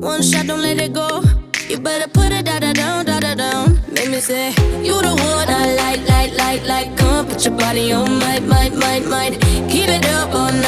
One shot, don't let it go. You better put it da da down, da da down. Make me say, You the one I like, like, like, like. Come on, put your body on, might, might, might, might. Keep it up all night,